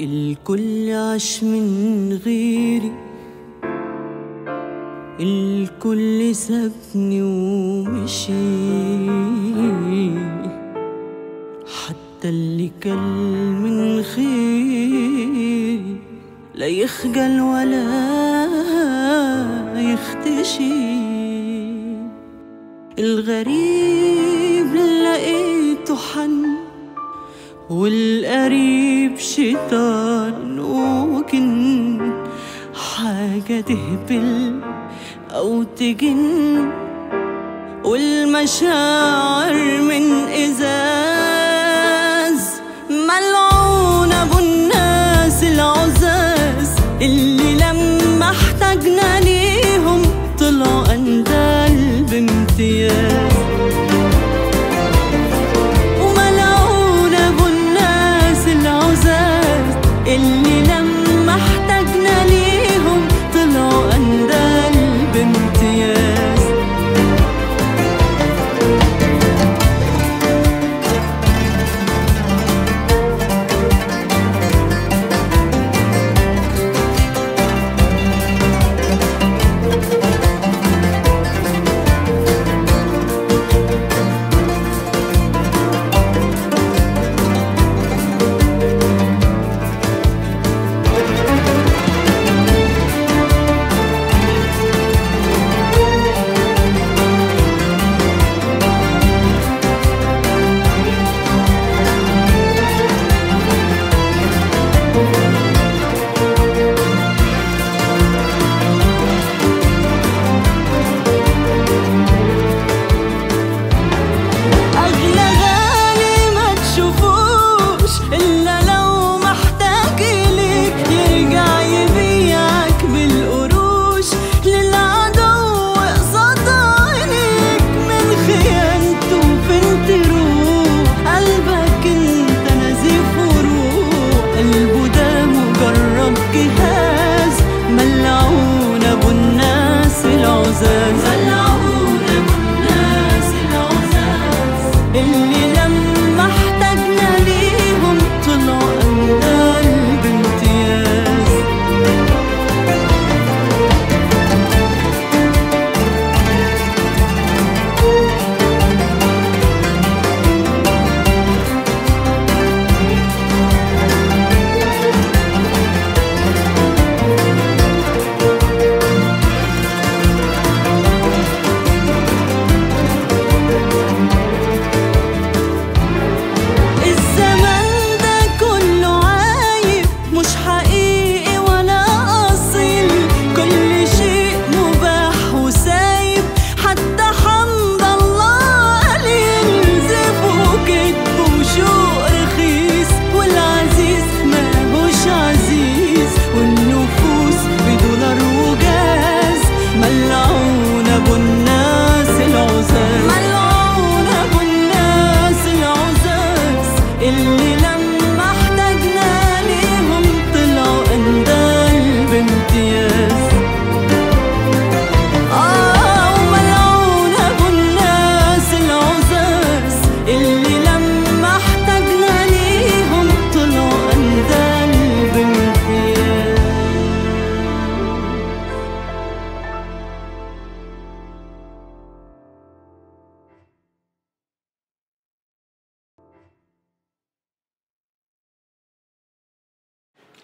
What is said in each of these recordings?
الكل عاش من غيري. الكل سابني ومشي. حتى اللي كل من خيري لا يخجل ولا يختشي. الغريب لقيته حن والقريب شيطان وجن حاجة تهبل أو تجن والمشاعر من إزاز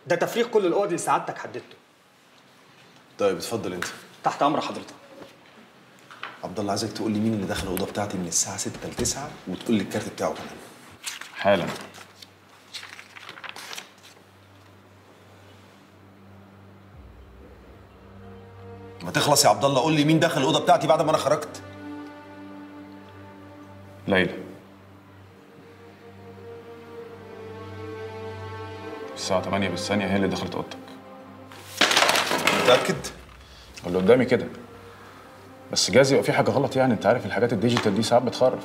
ده تفريغ كل الاوض اللي سعادتك حددته. طيب اتفضل انت. تحت أمر حضرتك. عبد الله عايزك تقول لي مين اللي دخل الأوضة بتاعتي من الساعة 6 ل 9 وتقول لي الكارت بتاعه كمان حالا. ما تخلص يا عبد الله قول لي مين دخل الأوضة بتاعتي بعد ما أنا خرجت. ليلى. الساعة 8 بالثانية هي اللي دخلت أوضتك. متأكد؟ اللي قدامي كده. بس جايز يبقى في حاجة غلط يعني. أنت عارف الحاجات ال digital دي ساعات بتخرف.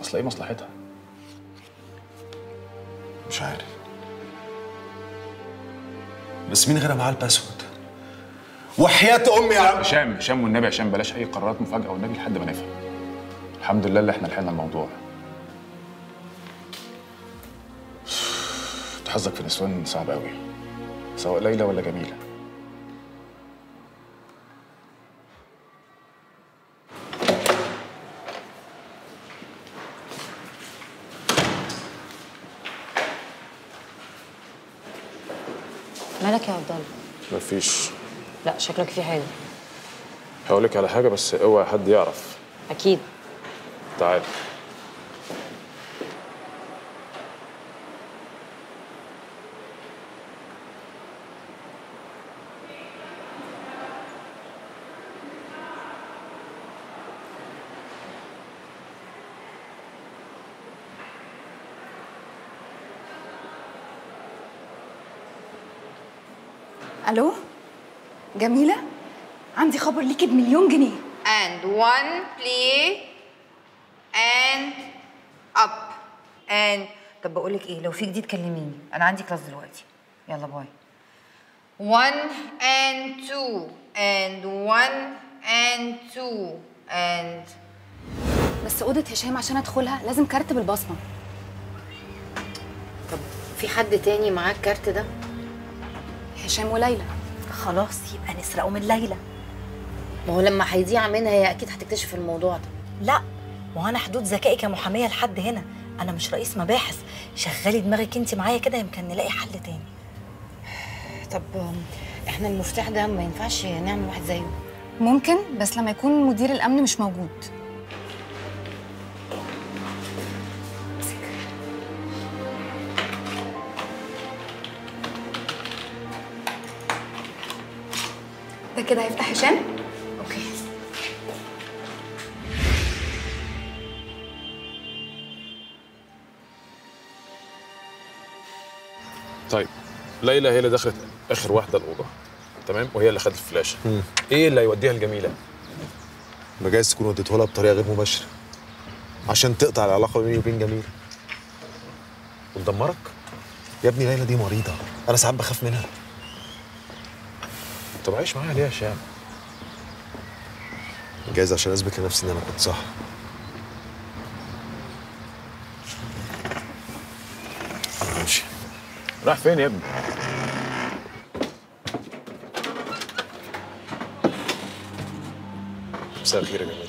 أصل إيه مصلحتها؟ مش عارف. بس مين غيرها معاه ال password؟ وحياة أمي يا عم. هشام هشام والنبي هشام بلاش أي قرارات مفاجأة والنبي لحد ما نفهم. الحمد لله اللي إحنا لحقنا الموضوع. انت حظك في نسوان صعب قوي سواء ليلى ولا جميلة. مالك يا عبد الله؟ مفيش. لا شكلك في حاجة. هقول لك على حاجة بس اوعى حد يعرف. أكيد. تعال ألو جميلة؟ عندي خبر ليكي بمليون جنيه. And one plié and up. And طب بقول لك إيه لو في جديد كلميني. أنا عندي class دلوقتي. يلا bye. One and two and one and two and بس أوضة هشام عشان أدخلها لازم كارت بالبصمة. طب في حد تاني معاه الكارت ده؟ هشام وليلى خلاص يبقى نسرقه من ليلى ما هو لما هيضيع منها هي أكيد هتكتشف الموضوع ده. لا ما هو أنا حدود ذكائي كمحامية لحد هنا. أنا مش رئيس مباحث. شغلي دماغك أنت معايا كده يمكن نلاقي حل تاني. طب إحنا المفتاح ده ما ينفعش نعمل واحد زيه. ممكن بس لما يكون مدير الأمن مش موجود. كده هيفتح هشام أوكي. طيب ليلى هي اللي دخلت آخر واحدة الأوضة تمام؟ وهي اللي خدت الفلاشة. إيه اللي هيوديها الجميلة؟ ما جايز تكون وديته لها بطريقة غير مباشرة عشان تقطع العلاقة بيني وبين جميل وتدمرك؟ يا ابني ليلى دي مريضة أنا ساعات بخاف منها. طب عايش معاها ليه يا هشام؟ جايز عشان أثبت لنفسي إن أنا كنت صح. همشي. راح فين يا ابني؟ مساء الخير يا جميل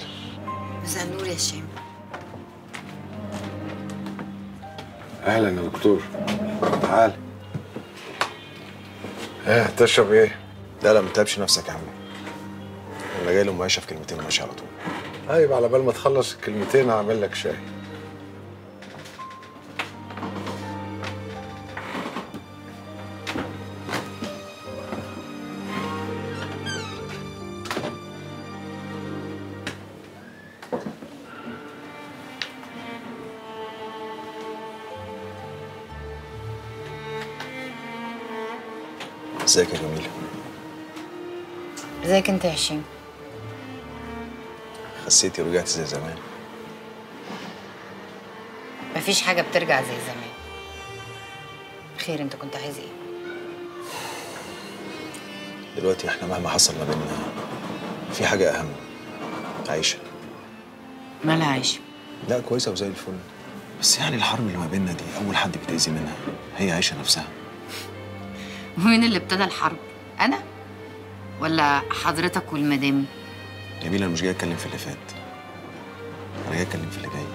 مساء النور يا هشام. أهلا يا دكتور. تعال. إيه تشرب إيه؟ لا لا ما تتعبش نفسك يا عم. أنا جاي لأم عيشة في كلمتين وماشي على طول. طيب على بال ما تخلص الكلمتين هعمل لك شاي. إزيك يا جميل ازيك انت يا هشام خسيتي ورجعتي زي زمان؟ مفيش حاجة بترجع زي زمان. خير انت كنت عايز إيه؟ دلوقتي إحنا مهما حصل ما بيننا في حاجة أهم عايشه مالها عايشه لا كويسة وزي الفل. بس يعني الحرب اللي ما بيننا دي أول حد بيتأذي منها هي عايشه نفسها. ومين اللي ابتدى الحرب؟ أنا؟ ولا حضرتك والمدام؟ جميل أنا مش جاي أتكلم في اللي فات. أنا جاي أتكلم في اللي جاي.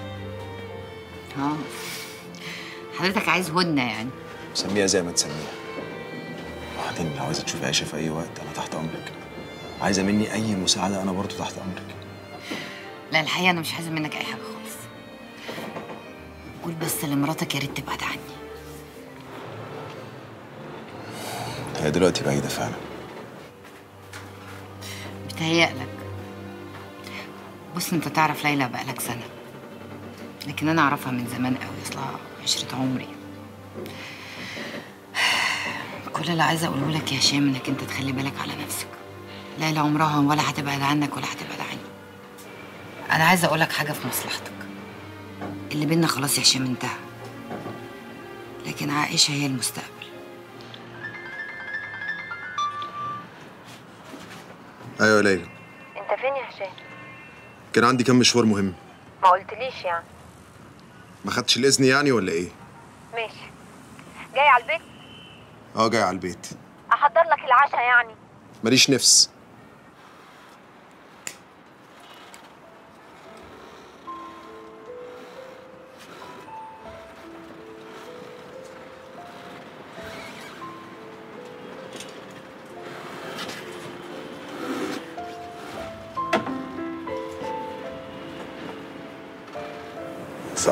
آه حضرتك عايز هدنة يعني. سميها زي ما تسميها. وبعدين لو عايزة تشوفي عايشه في أي وقت أنا تحت أمرك. عايزة مني أي مساعدة أنا برضو تحت أمرك. لا الحقيقة أنا مش عايزة منك أي حاجة خالص. قول بس لمراتك يا ريت تبعد عني. هي دلوقتي بعيدة فعلا. بتهيألك بص انت تعرف ليلى بقالك سنة. لكن أنا أعرفها من زمان قوي أصلها عشرة عمري. كل اللي عايزة أقوله لك يا هشام إنك أنت تخلي بالك على نفسك. ليلى عمرها ولا هتبعد عنك ولا هتبعد عني. أنا عايزة أقول لك حاجة في مصلحتك. اللي بينا خلاص يا هشام انتهى. لكن عائشة هي المستقبل. أيوه يا ليلى. أنت فين يا هشام؟ كان عندي كام مشوار مهم. ما قلتليش يعني. ما خدتش الإذن يعني ولا إيه؟ ماشي. جاي على البيت؟ آه جاي على البيت. أحضر لك العشاء يعني. ماليش نفس.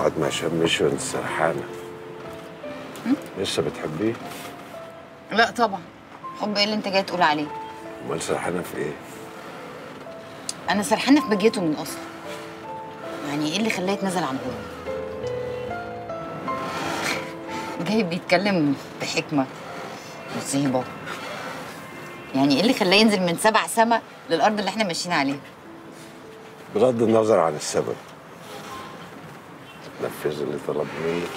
ساعة ما شمش وانت سرحانة. لسه بتحبيه؟ لا طبعا. حب إيه اللي أنت جاي تقول عليه؟ أمال سرحانة في إيه؟ أنا سرحانة في بجيته من اصله يعني إيه اللي خلاه يتنازل عن ابوه جاي بيتكلم بحكمة مصيبة. يعني إيه اللي خلاه ينزل من سبع سما للأرض اللي إحنا ماشيين عليها؟ بغض النظر عن السبب. نفذ اللي طلب منك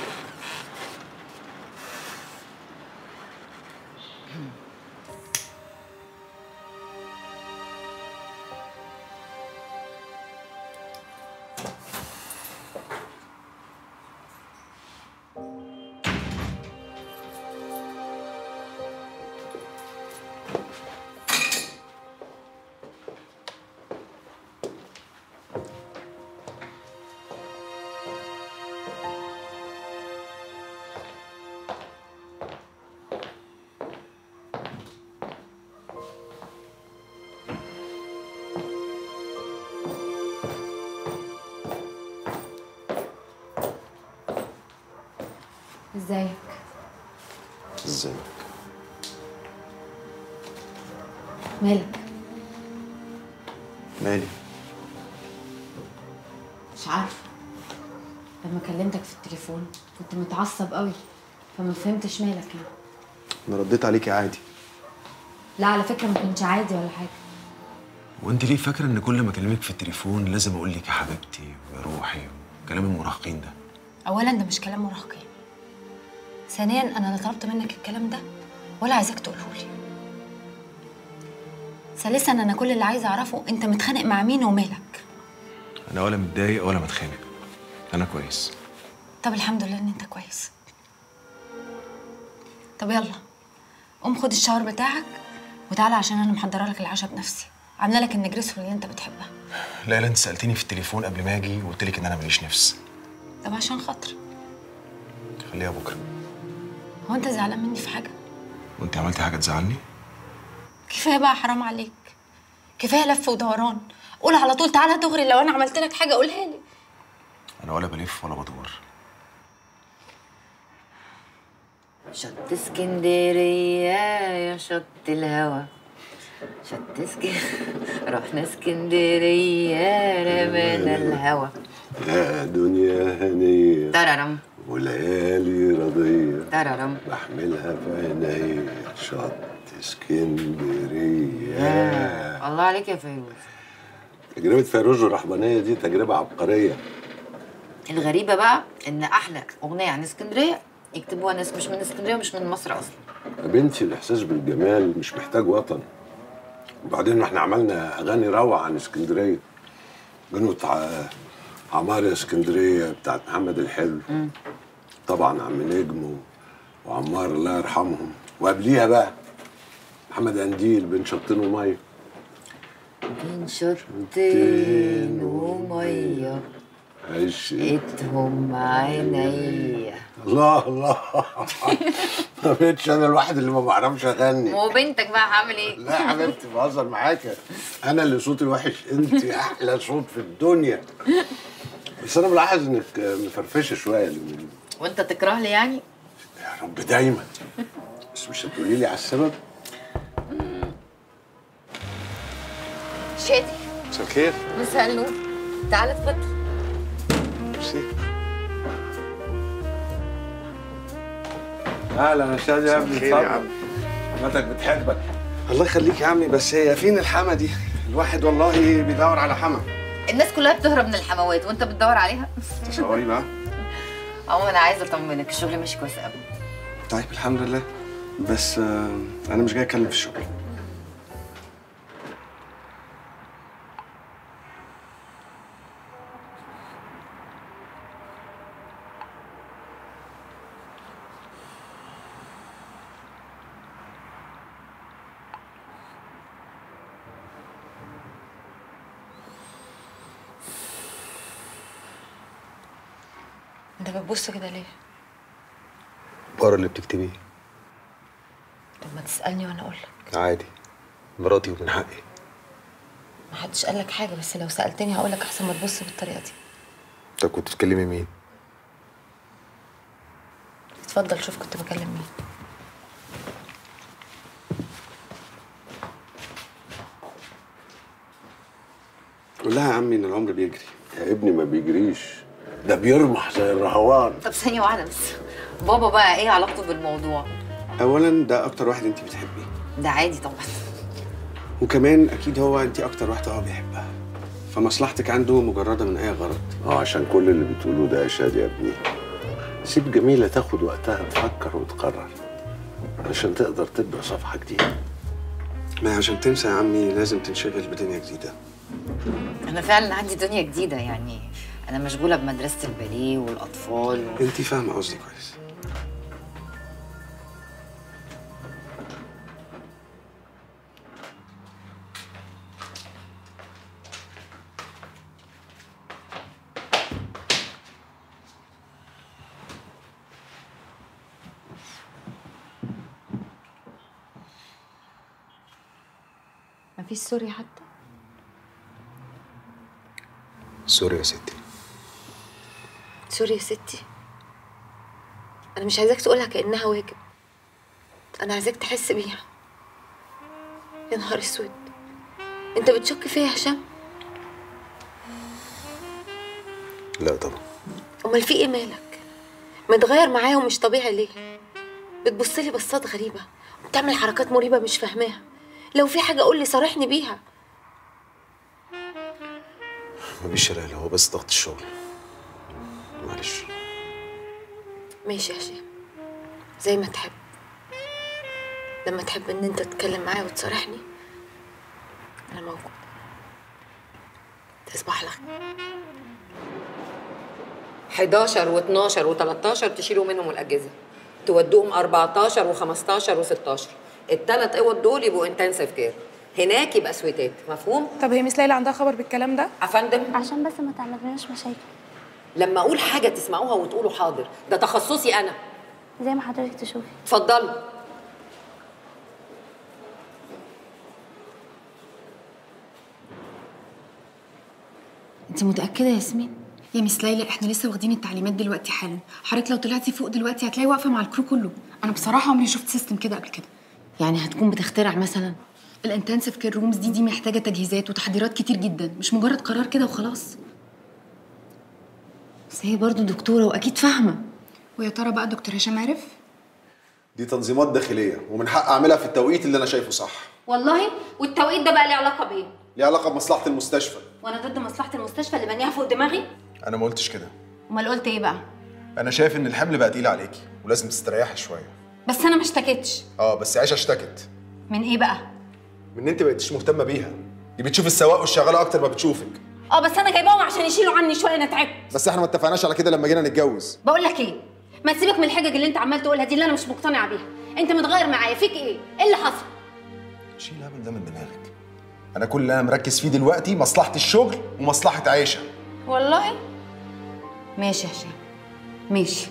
التليفون. كنت متعصب قوي فما فهمتش مالك يعني. أنا رديت عليكي عادي. لا على فكرة ما كنتش عادي ولا حاجة. وأنت ليه فاكرة إن كل ما أكلمك في التليفون لازم أقول لك يا حبيبتي ويا روحي كلام المراهقين ده؟ اولا ده مش كلام مراهقين. ثانيا أنا لا طلبت منك الكلام ده ولا عايزاك تقوله لي. ثالثا أنا كل اللي عايزة أعرفه أنت متخانق مع مين ومالك. أنا ولا متضايق ولا متخانق. أنا كويس. طب الحمد لله إن أنت كويس. طب يلا قوم خد الشاور بتاعك وتعالى عشان أنا محضرة لك العشاء بنفسي. عاملة لك النجريسكو اللي أنت بتحبها. لا أنت سألتني في التليفون قبل ما أجي وقلت لك إن أنا ماليش نفس. طب عشان خاطري خليها بكرة. هو أنت زعلان مني في حاجة؟ وأنت عملتي حاجة تزعلني؟ كفاية بقى حرام عليك. كفاية لف ودوران. قول على طول تعالى دغري لو أنا عملت لك حاجة قولها لي. أنا ولا بلف ولا بدور. شط اسكندرية يا شط الهوى. شط اسكندرية رحنا اسكندرية رمانا الهوى. يا دنيا هنية. تررم. وليالي رضية. تررم. بحملها في عينيا شط اسكندرية. الله عليك يا فيروز. تجربة فيروز الرحمانية دي تجربة عبقرية. الغريبة بقى إن أحلى أغنية عن اسكندرية يكتبوها ناس مش من اسكندرية ومش من مصر أصلا. يا بنتي الإحساس بالجمال مش محتاج وطن. وبعدين إحنا عملنا أغاني روعة عن اسكندرية. غنوة ع- عمار يا اسكندرية بتاعت محمد الحلو. طبعا عم نجم وعمار الله يرحمهم. وقبليها بقى محمد قنديل بين شطين ومية. بين شطين ومية. عشقتهم عينيا الله الله ما بقتش أنا الواحد اللي ما بعرفش اغني وبنتك بقى هعمل إيه؟ لا يا حبيبتي بهزر معاك. أنا اللي صوتي وحش أنت أحلى صوت في الدنيا. بس أنا ملاحظ إنك مفرفشة شوية اليومين دول. وأنت تكرهني يعني؟ يا رب دايما. بس مش هتقولي لي على السبب؟ شادي. مساء الخير. مساء النور. تعالى اتفضل. ميرسي أهلا يا شادي يا أبني يا اتفضل. عم. حماتك بتحبك الله يخليك يا عمي بس هي فين الحما دي؟ الواحد والله بيدور على حما الناس كلها بتهرب من الحموات وأنت بتدور عليها؟ تصوري بقى عموما أنا عايزة أطمنك الشغل ماشي كويس قوي طيب الحمد لله بس آه، أنا مش جاي أتكلم في الشغل انت بتبص كده ليه؟ بقرا اللي بتكتبيه. طب ما تسألني وأنا أقول لك. عادي. مراتي ومن حقي. ما حدش قال لك حاجة بس لو سألتني هقول لك أحسن ما تبص بالطريقة دي. طب كنت بتكلمي مين؟ اتفضل شوف كنت بكلم مين. قول لها يا عمي إن العمر بيجري. يا ابني ما بيجريش. ده بيرمح زي الرهوان. طب ثانية واحدة بس. بابا بقى إيه علاقته بالموضوع؟ اولا ده أكتر واحد انت بتحبيه. ده عادي طبعا. وكمان أكيد هو انت أكتر واحدة هو بيحبها. فمصلحتك عنده مجردة من أي غرض. آه عشان كل اللي بتقوله ده يا شادي يا ابني. سيب جميلة تاخد وقتها تفكر وتقرر. عشان تقدر تبدأ صفحة جديدة. ما عشان تنسى يا عمي لازم تنشغل بدنيا جديدة. أنا فعلا عندي دنيا جديدة يعني. أنا مشغولة بمدرسة الباليه والأطفال و... انت فاهمة قصدي كويس. مفيش sorry حتى؟ sorry يا ستي. sorry يا ستي. أنا مش عايزاك تقولها كأنها واجب. أنا عايزاك تحس بيها. يا نهار أسود. أنت بتشك فيا يا هشام؟ لا طبعا. أمال في إيه مالك؟ متغير معايا ومش طبيعي ليه؟ بتبصلي بصات غريبة. وبتعمل حركات مريبة مش فاهماها. لو في حاجة قولي صارحني بيها. مفيش شلال هو بس ضغط الشغل. معلش. ماشي يا هشام. زي ما تحب. لما تحب إن أنت تتكلم معايا وتصارحني أنا موجود. تصبح لك 11 و12 و13 تشيلوا منهم الأجهزة. تودوهم 14 و15 و16 الثلاث أوض دول يبقوا intensive care هناك يبقى سويتات مفهوم؟ طب هي Miss ليلى عندها خبر بالكلام ده؟ أفندم؟ عشان بس ما تعملناش مشاكل. لما أقول حاجة تسمعوها وتقولوا حاضر. ده تخصصي أنا. زي ما حضرتك تشوفي. اتفضلوا انت متأكدة يا ياسمين؟ يا Miss ليلى إحنا لسه واخدين التعليمات دلوقتي حالا. حضرتك لو طلعتي فوق دلوقتي هتلاقي واقفة مع ال crew كله. أنا بصراحة عمري شفت system كده قبل كده. يعني هتكون بتخترع مثلا. ال intensive care rooms دي دي محتاجة تجهيزات وتحضيرات كتير جدا. مش مجرد قرار كده وخلاص. بس هي برضو دكتورة وأكيد فاهمة. ويا ترى بقى دكتور هشام عرف دي تنظيمات داخلية ومن حق أعملها في التوقيت اللي أنا شايفه صح. والله؟ والتوقيت ده بقى ليه علاقة بإيه؟ ليه علاقة بمصلحة المستشفى. وأنا ضد مصلحة المستشفى اللي بنيها فوق دماغي؟ أنا ما قلتش كده. أمال قلت إيه بقى؟ أنا شايف إن الحمل بقى تقيل عليكي ولازم تستريحي شوية. بس أنا ما اشتكيتش. آه بس عيشة اشتكت. من إيه بقى؟ من إن أنت بقيتيش مهتمة بيها. دي بتشوف السواق والشغالة أكتر ما بتشوفك. آه بس أنا جايباهم عشان يشيلوا عني شوية أنا تعبت. بس إحنا ما اتفقناش على كده لما جينا نتجوز. بقول لك إيه؟ ما تسيبك من الحجج اللي انت عمال تقولها دي اللي أنا مش مقتنعة بيها. انت متغير معايا. فيك إيه؟ إيه اللي حصل؟ شيل الهبل ده من دماغك. أنا كل اللي أنا مركز فيه دلوقتي مصلحة الشغل ومصلحة عيشة. والله؟ ماشي يا هشام. ماشي.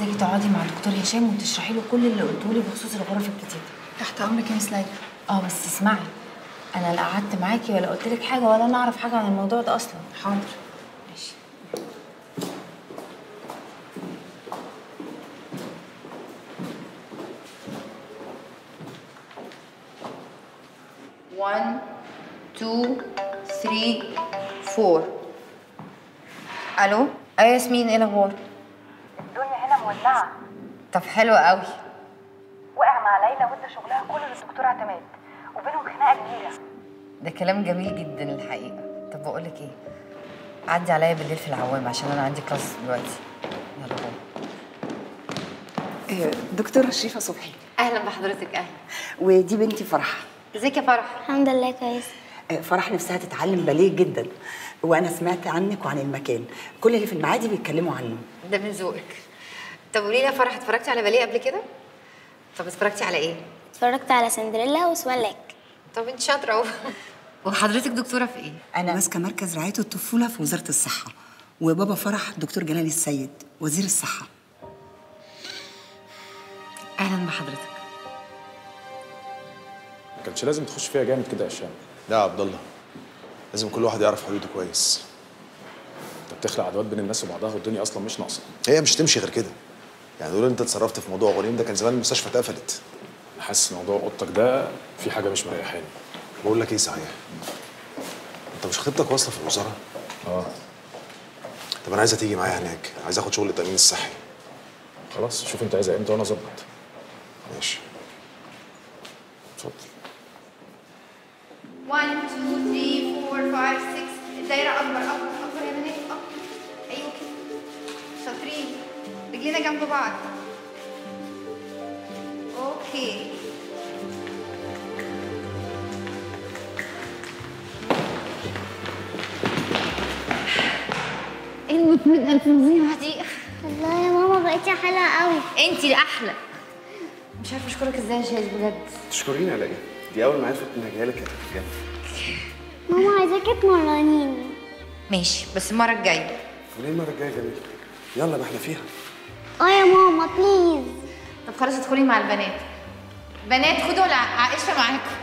عايزاكي تقعدي مع دكتور هشام وتشرحي له كل اللي قلته لي بخصوص الغرف الجديدة. تحت أمرك يا مس ليلى. آه بس اسمعي أنا لا قعدت معاكي ولا قلت لك حاجة ولا أنا أعرف حاجة عن الموضوع ده أصلا. حاضر. ماشي. One, two, three, four. ألو؟ إيه ياسمين إيه الدنيا هنا مولعه طب حلو قوي. وقع مع ليلى وادى شغلها كله للدكتور اعتماد وبينهم خناقة كبيرة. ده كلام جميل جدا الحقيقة. طب بقول لك إيه؟ عدي عليا بالليل في العوامة عشان أنا عندي class دلوقتي. يلا bye دكتورة شريفة صبحي. أهلا بحضرتك أهلا. ودي بنتي فرح إزيك يا فرح؟ الحمد لله كويس. آه، فرح نفسها تتعلم باليه جدا. وأنا سمعت عنك وعن المكان. كل اللي في المعادي بيتكلموا عنه. ده من ذوقك. طب قولي لي يا فرح اتفرجتي على باليه قبل كده؟ طب اتفرجتي على إيه؟ اتفرجت على سندريلا وسوالك طب انت شاطرة اهو وحضرتك دكتورة في إيه؟ أنا ماسكة مركز رعاية الطفولة في وزارة الصحة. وبابا فرح الدكتور جلال السيد وزير الصحة. أهلا بحضرتك. ما كانش لازم تخش فيها جامد كده يا هشام. لا يا عبد الله لازم كل واحد يعرف حدوده كويس. انت بتخلق عدوات بين الناس وبعضها والدنيا أصلا مش ناقصة. هي مش تمشي غير كده. يعني لو انت اتصرفت في موضوع غريم ده كان زمان المستشفى اتقفلت. أنا حاسس موضوع أوضتك ده في حاجة مش مريحاني. بقول لك إيه صحيح؟ أنت مش خطتك واصلة في الوزارة؟ آه. طب أنا عايزة تيجي معايا هناك. عايز آخد شغل التأمين الصحي. خلاص شوف أنت عايزها إمتى وأنا أظبط. ماشي. اتفضل. رجلينا جنب بعض أوكي إيه المطمئنة الفظيعة دي؟ الله يا ماما بقيتي حلوة قوي. انت الأحلى. مش عارفة أشكرك إزاي يا شاهد بجد. تشكريني على إيه؟ دي أول ما عرفت انها جاية لك كانت بجد ماما عايزاكي تمرنيني. ماشي بس المرة الجاية. وليه المرة الجاية جميل؟ يلا ما إحنا فيها. آه يا ماما بليز طب خلاص ادخلي مع البنات. بنات خدوا عائشة معاكم.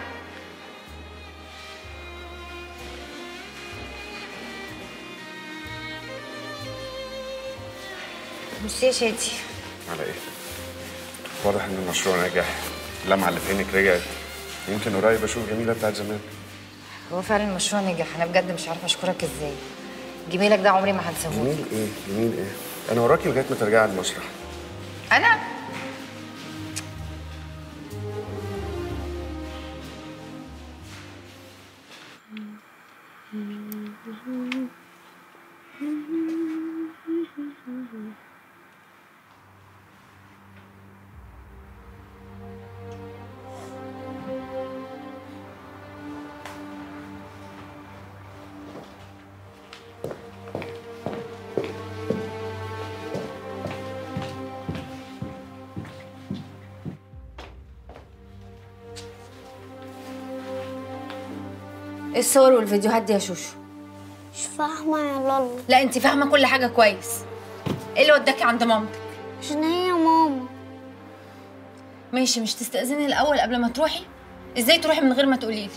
بصي يا شادي. على إيه؟ واضح إن المشروع نجح. اللمعه اللي في عينك رجعت. يمكن قريب أشوف جميلة بتاعت زمان. هو فعلا المشروع نجح. أنا بجد مش عارفة أشكرك إزاي. جميلك ده عمري ما هنساهولك جميل إيه؟ جميل إيه؟ أنا وراكي لغاية ما ترجعي المسرح أنا؟ الصور والفيديوهات دي يا شوشو. مش فاهمة يا لالا لا انت فاهمة كل حاجة كويس. إيه اللي وداكي عند مامتك؟ عشان هي ماما. ماشي مش تستأذني الأول قبل ما تروحي؟ إزاي تروحي من غير ما تقولي لي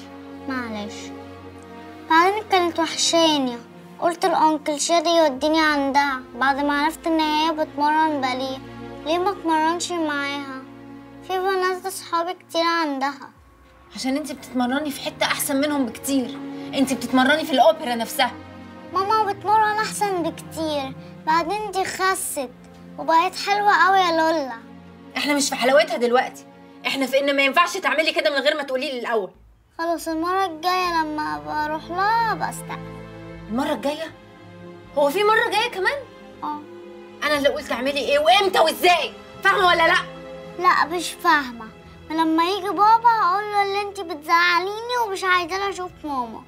معلش. بعدين كانت وحشاني. قلت لأنكل شادي يوديني عندها. بعد ما عرفت إن هي بتمرن باليه ليه ما اتمرنش معاها؟ في بنات أصحابي كتير عندها. عشان انت بتتمرني في حتة أحسن منهم بكتير. انت بتتمرني في الأوبرا نفسها. ماما بتمرن أحسن بكتير. بعدين دي خست وبقت حلوة قوي يا لولا. إحنا مش في حلاوتها دلوقتي. إحنا في ان ما ينفعش تعملي كده من غير ما تقولي لي الأول. خلاص المرة الجاية لما ابقى أروح لها بستأذن المرة الجاية؟ هو في مرة جاية كمان؟ آه. أنا اللي قلت أعملي إيه وإمتى وإزاي؟ فاهمة ولا لأ؟ لأ مش فاهمة. ولما يجي بابا هقول له اللي انت بتزعليني ومش عايزاني أشوف ماما.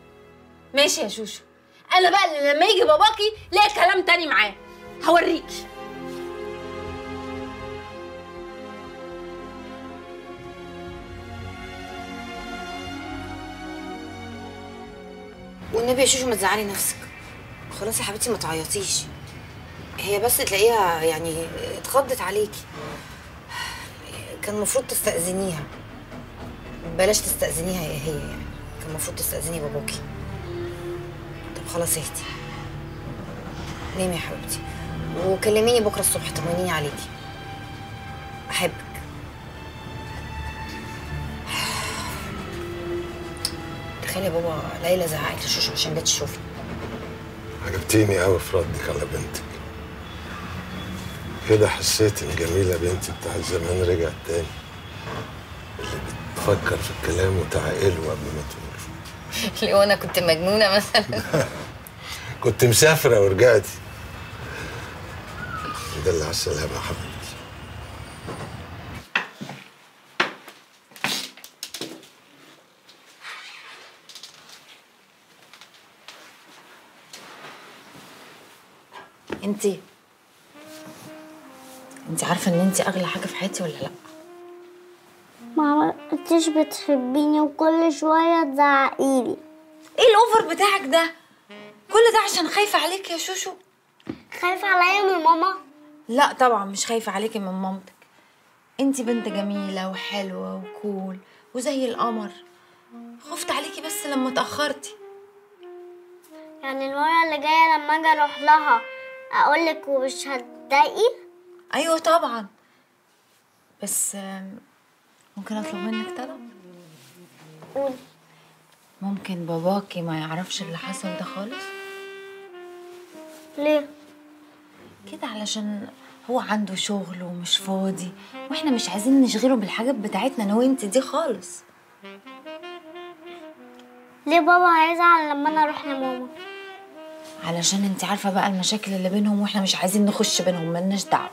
ماشي يا شوشو. أنا بقى اللي لما يجي باباكي ليه كلام تاني معاه. هوريكي. والنبي يا شوشو ما تزعلي نفسك. خلاص يا حبيبتي ما تعيطيش. هي بس تلاقيها يعني اتخضت عليكي. كان المفروض تستأذنيها. بلاش تستأذنيها هي هي يعني. كان المفروض تستأذني باباكي طب خلاص اهدي. نامي يا حبيبتي. وكلميني بكرة الصبح طمنيني عليكي. أحبك. يا بابا ليلى زعقت لشوشو عشان جت تشوفني. عجبتيني قوي في ردك على بنتك كده حسيت إن جميلة بنتي بتاع زمان رجعت تاني. اللي بتفكر في الكلام وتعقله قبل ما تقول ليه وأنا كنت مجنونة مثلا. كنت مسافرة ورجعتي ده اللي السلامه يا حبيبتي أنتي انتي عارفة ان انتي اغلى حاجة في حياتي ولا لا؟ كنتيش بتحبيني وكل شوية تزعقيلي. إيه الاوفر بتاعك ده؟ كل ده عشان خايفة عليك يا شوشو؟ خايفة عليا من ماما؟ لا طبعا مش خايفة عليكي من مامتك. انتي بنت جميلة وحلوة وكول وزي القمر. خفت عليكي بس لما اتأخرتي. يعني المرة اللي جاية لما أجي أروح لها أقولك ومش هتضايقي؟ أيوه طبعا. بس ممكن أطلب منك طلب؟ قولي ممكن باباكي ما يعرفش اللي حصل ده خالص؟ ليه؟ كده علشان هو عنده شغل ومش فاضي وإحنا مش عايزين نشغله بالحاجات بتاعتنا أنا وأنت دي خالص. ليه بابا هيزعل لما أنا أروح لماما؟ علشان أنت عارفة بقى المشاكل اللي بينهم وإحنا مش عايزين نخش بينهم ملناش دعوة.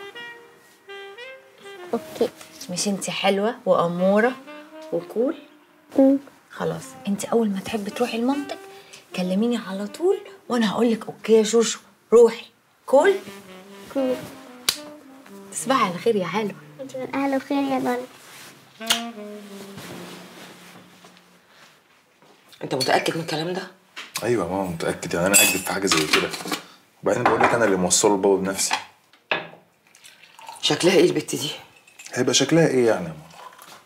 okay. مش انت حلوة وأمورة و cool؟ خلاص انت أول ما تحبي تروحي لمامتك كلميني على طول وأنا هقول لك okay يا شوشو روحي. cool؟ cool. تصبحي على خير يا حلوة. انت من أهل الخير يا دنيا أنت متأكد من الكلام ده؟ أيوه يا ماما متأكد. يعني أنا أكذب في حاجة زي كده. وبعدين بقول لك أنا اللي موصلة لبابا بنفسي. شكلها إيه البت دي؟ هيبقى شكلها إيه يعني؟ يا ماما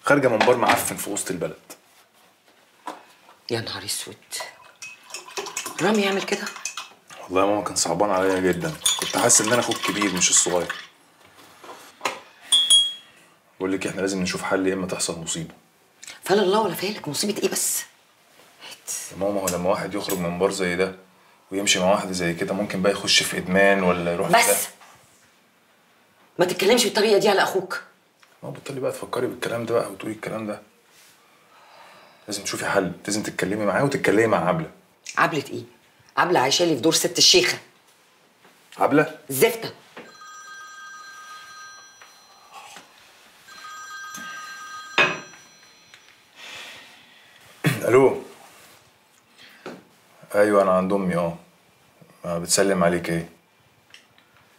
خارجة من بار معفن في وسط البلد. يا نهار اسود. رامي يعمل كده؟ والله يا ماما كان صعبان عليا جدا. كنت حاسس إن أنا أخوك كبير مش الصغير. بقول لك إحنا لازم نشوف حل يا إما تحصل مصيبة. فلا الله ولا فالك مصيبة إيه بس؟ يا ماما هو لما واحد يخرج من بار زي ده ويمشي مع واحدة زي كده ممكن بقى يخش في إدمان ولا يروح بس! ده. ما تتكلمش بالطريقة دي على أخوك. ما بطلي بقى تفكري بالكلام ده بقى وتقولي الكلام ده. لازم تشوفي حل لازم تتكلمي معاه وتتكلمي مع عبلة. عبلة إيه؟ عبلة عايشة لي في دور ست الشيخة. عبلة؟ زفته ألو؟ أيوه أنا عند أمي آه. آه، بتسلم عليك إيه؟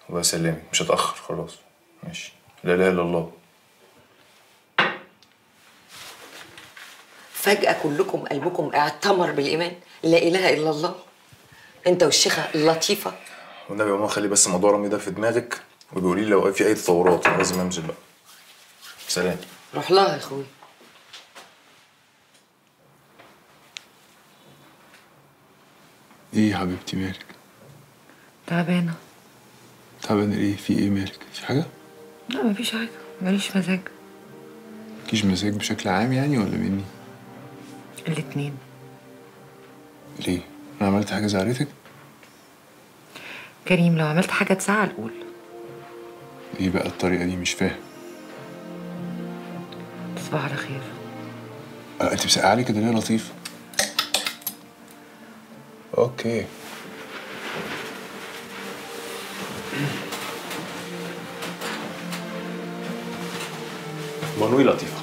الله يسلمك. مش هتأخر خلاص. ماشي. لا إله إلا الله. فجأة كلكم قلبكم اعتمر بالإيمان. لا إله إلا الله. أنت والشيخة اللطيفه والنبي يا ماما خلي بس موضوع رامي ده في دماغك وبيقولي لي لو في أي تطورات أنا لازم أنزل بقى. سلام. روح لها يا أخوي. إيه يا حبيبتي مالك؟ تعبانة. تعبانة ليه؟ في إيه مالك؟ في حاجة؟ لا مفيش حاجة. ماليش مزاج. مفيش مزاج بشكل عام يعني ولا مني؟ الاتنين. ليه؟ أنا عملت حاجة زعلتك؟ كريم لو عملت حاجة تزعل قول. إيه بقى الطريقة دي؟ مش فاهم. تصبح على خير. آه انت مسقعة لي كده ليه لطيف؟ أوكي. منوي لطيفة.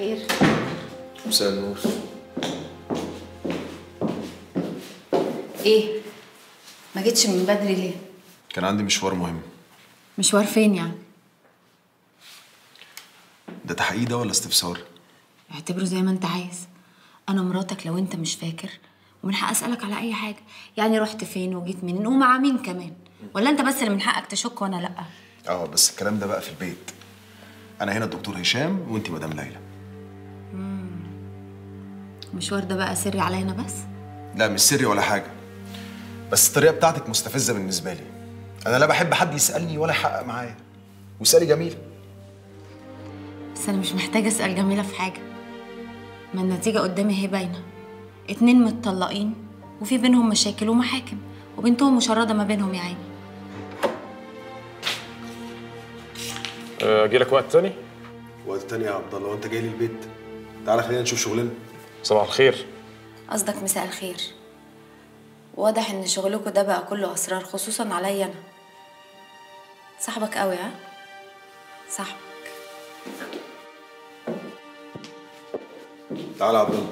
الخير. مساء النور. إيه؟ ما جيتش من بدري ليه؟ كان عندي مشوار مهم. مشوار فين يعني؟ ده تحقيق ده ولا استفسار؟ اعتبره زي ما انت عايز. أنا مراتك لو انت مش فاكر ومن حق اسألك على أي حاجة. يعني رحت فين وجيت منين؟ ومع مين كمان؟ ولا انت بس اللي من حقك تشك وأنا لأ؟ آه بس الكلام ده بقى في البيت. أنا هنا الدكتور هشام وأنت مدام ليلى. المشوار ده بقى سري علينا بس؟ لا مش سري ولا حاجة. بس الطريقة بتاعتك مستفزة بالنسبة لي. أنا لا بحب حد يسألني ولا يحقق معايا. واسالي جميلة. بس أنا مش محتاجة أسأل جميلة في حاجة. ما النتيجة قدامي هي باينة. اتنين متطلقين وفي بينهم مشاكل ومحاكم وبنتهم مشردة ما بينهم يا عيني. أجي لك وقت تاني؟ وقت تاني يا عبد الله. وأنت جاي لي البيت. تعالى خلينا نشوف شغلنا. صباح الخير. قصدك مساء الخير. واضح إن شغلكوا ده بقى كله أسرار خصوصا عليا أنا. صاحبك قوي ها؟ صاحبك. تعالى يا عبد الله.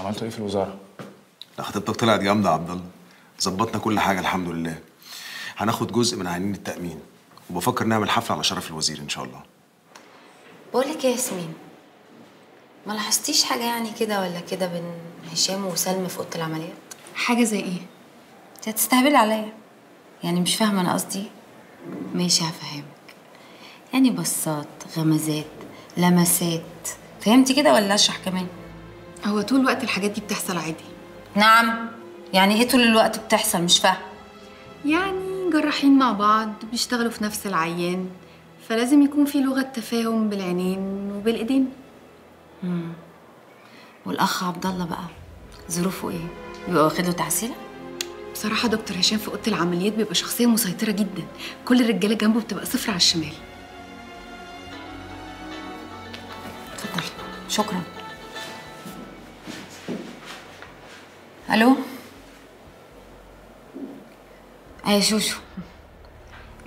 عملتوا إيه في الوزارة؟ لا خطيبتك طلعت جامدة يا عبد الله. ظبطنا كل حاجة الحمد لله. هناخد جزء من عينين التأمين. وبفكر نعمل حفله على شرف الوزير إن شاء الله. بقولك إيه يا ياسمين؟ ما لاحظتيش حاجة يعني كده ولا كده بين هشام وسلمى في أوضة العمليات؟ حاجة زي إيه؟ أنت هتستهبلي عليا. يعني مش فاهمة أنا قصدي. ماشي هفهمك. يعني بصات غمزات لمسات. فهمتي كده ولا أشرح كمان؟ هو طول الوقت الحاجات دي بتحصل عادي. نعم. يعني إيه طول الوقت بتحصل؟ مش فاهم يعني جراحين مع بعض بيشتغلوا في نفس العيان فلازم يكون في لغة تفاهم بالعينين وبالإيدين مم. والأخ عبد الله بقى ظروفه إيه؟ بيبقى واخد له تعسيلة؟ بصراحة دكتور هشام في أوضة العمليات بيبقى شخصية مسيطرة جدا كل الرجالة جنبه بتبقى صفر على الشمال اتفضلي شكرا ألو إيه شوشو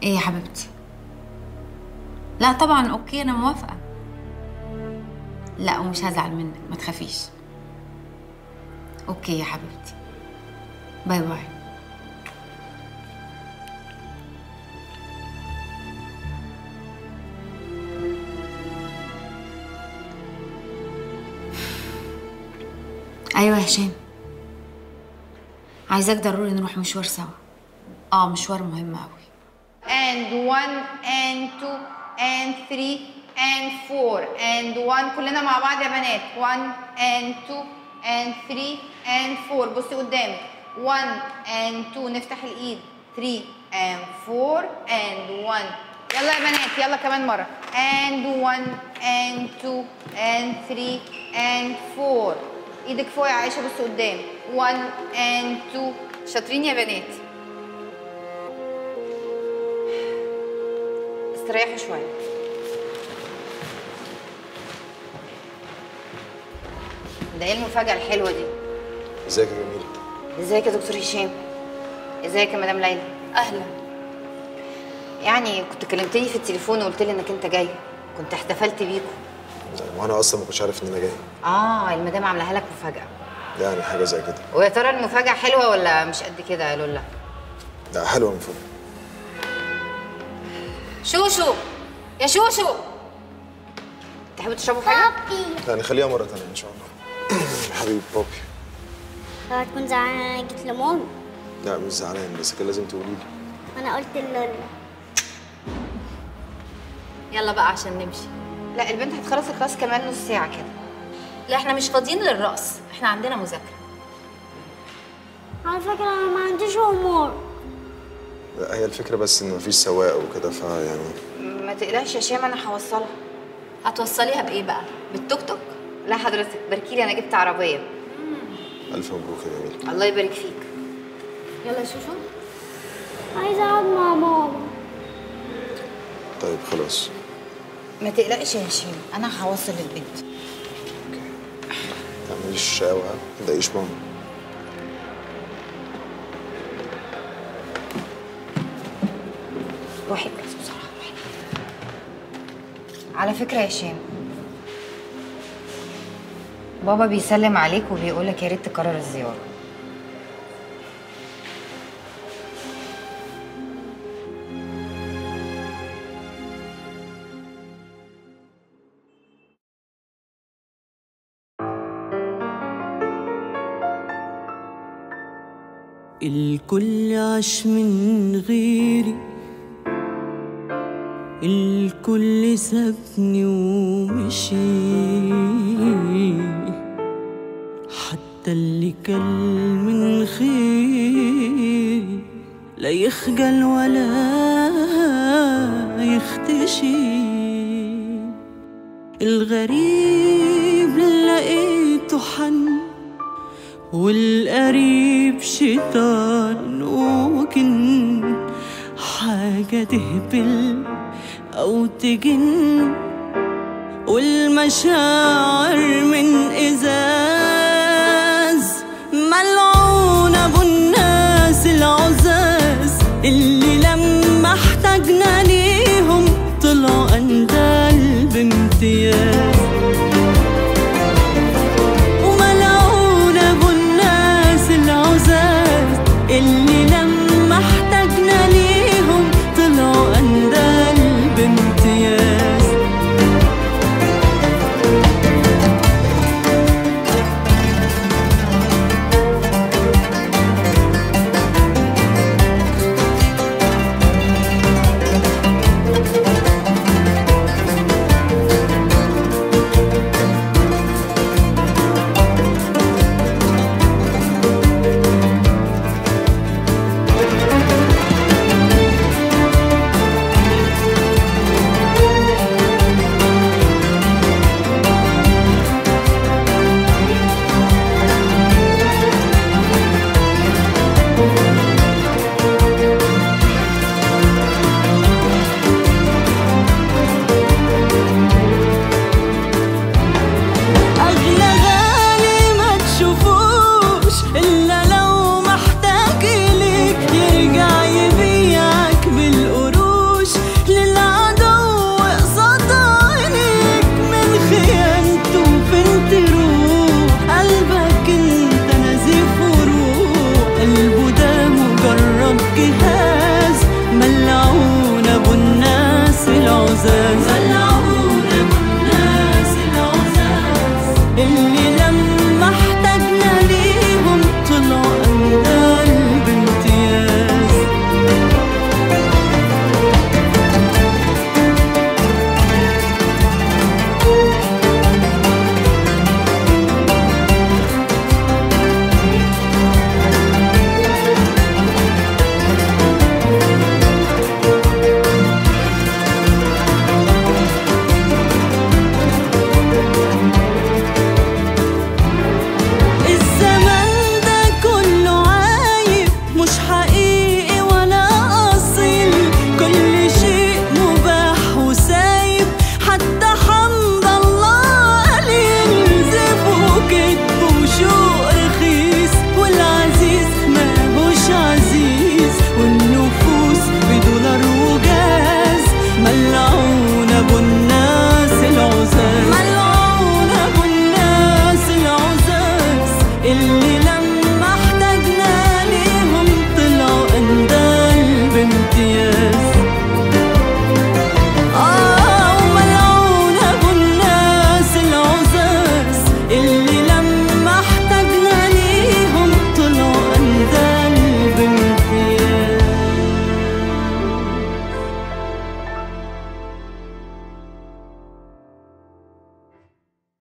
إيه يا حبيبتي. لا طبعا okay أنا موافقة. لا ومش هزعل منك ما تخافيش. okay يا حبيبتي. bye bye. أيوه يا هشام. عايزاك ضروري نروح مشوار سوا. آه مشوار مهم قوي and 1 and 2 and 3 and 4 and 1 كلنا مع بعض يا بنات. 1 and 2 and 3 and 4 بصي قدام. 1 and 2 نفتح الإيد. 3 and 4 and 1 يلا يا بنات يلا كمان مرة. And 1 and 2 and 3 and 4 إيدك فوق يا عائشة بصي قدام. 1 and 2 شاطرين يا بنات. استريحوا شوية. ده إيه المفاجأة الحلوة دي؟ ازيك يا جميل إزيك يا دكتور هشام؟ إزيك يا مدام ليلى؟ أهلا. يعني كنت كلمتني في التليفون وقلت لي إنك أنت جاي. كنت احتفلت بيكم وأنا أصلا ما كنتش عارف إن أنا جاي. آه المدام عاملاها لك مفاجأة. يعني حاجة زي كده. ويا ترى المفاجأة حلوة ولا مش قد كده يا لولا؟ لا حلوة المفروض شوشو يا شوشو. تحبوا تشربوا حاجة؟ لا نخليها مرة ثانية إن شاء الله. حبيبي بابي. هتكون زعلانة أنا جيت لماما. لا مش زعلان بس كان لازم تقولي لي. أنا قلت لولا يلا بقى عشان نمشي. لا البنت هتخلص الكلاس كمان نص ساعة كده. لا إحنا مش فاضيين للرقص. إحنا عندنا مذاكرة. على فكرة أنا ما عنديش امور لا هي الفكرة بس إن مفيش سواق وكده فيعني ما تقلقش يا شيماء أنا هوصلها. هتوصليها بإيه بقى؟ بالتوك توك؟ لا حضرتك باركي لي أنا جبت عربية. ألف مبروك يا جميل. الله يبارك فيك. يلا يا شوشو عايزة أقعد مع ماما طيب خلاص. ما تقلقش يا هشام أنا هوصل البنت ما تعمليش ها؟ ما تضايقيش ماما. روحي بس روحي على فكرة يا هشام بابا بيسلم عليك وبيقولك يا ريت تكرر الزيارة. الكل عاش من غيري. الكل سابني ومشي. حتى اللي كل من خيري لا يخجل ولا يختشي. الغريب لقيته حن والقريب شيطان وجن حاجة تهبل أو تجن والمشاعر من إزاز